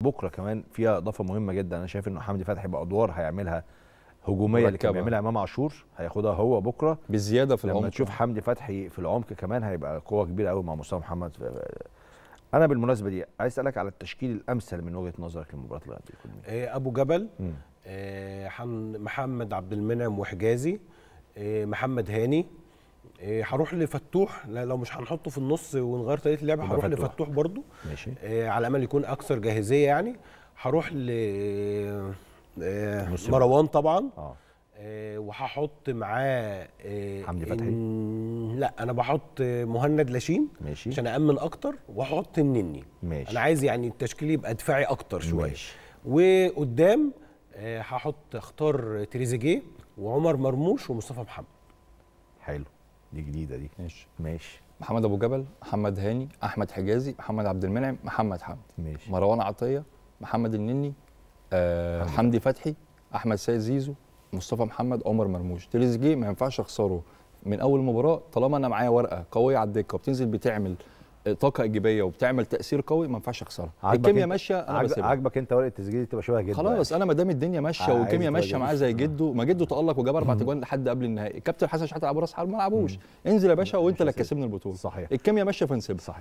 بكرة كمان فيها إضافة مهمة جدا. أنا شايف إنه حمدي فتحي بادوار هيعملها هجومية اللي كان. بيعملها إمام عاشور. هياخدها هو بكرة. بزيادة في لما العمق. تشوف حمدي فتحي في العمق كمان هيبقى قوة كبيرة قوي مع مصطفى محمد. أنا بالمناسبة دي عايز أسألك على التشكيل الأمثل من وجهة نظرك للمباراه اللي هتكون آه، أبو جبل. آه، حم- محمد عبد المنعم وحجازي آه، محمد هاني آه، هروح لفتوح. لو مش هنحطه في النص ونغير طريقة اللعب هروح فتوح. لفتوح برضو. ماشي. آه، على امل يكون أكثر جاهزية يعني. هروح ل نص مروان طبعا. آه، وهحط معاه آه، حمدي فتحي؟ إن- لا أنا بحط مهند لاشين ماشي. عشان امن أكتر واحط النني. ماشي. أنا عايز يعني التشكيل يبقى دفاعي أكتر شوية. ماشي. وقدام آه، هحط اختار تريزيجيه وعمر مرموش ومصطفى محمد. حلو. دي جديدة دي. ماشي. ماشي. محمد أبو جبل محمد هاني أحمد حجازي محمد عبد المنعم محمد حمدي. ماشي. مروان عطية محمد النني آه حمدي. حمدي فتحي أحمد سيد زيزو مصطفى محمد عمر مرموش. تريزيجيه ما ينفعش أخسره. من أول مباراة طالما أنا معايا ورقة قوية على الدكة وبتنزل بتعمل طاقة إيجابية وبتعمل تأثير قوي ما ينفعش أخسرها. الكيمياء ماشية أنا بسيبها. عاجبك أنت ورقة التسجيل دي تبقى شبه جدا. خلاص أنا ما دام الدنيا ماشية والكيمياء ماشية. معاه زي جده ما جده تألق وجاب أربع تجوان لحد قبل النهائي. كابتن حسن شحاتة ابو راس حرب ما لعبوش. انزل يا باشا وانت اللي. كسبنا البطولة. صحيح. الكيمياء ماشية فنسيبها. صحيح.